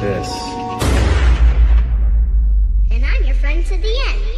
this. And I'm your friend to the end.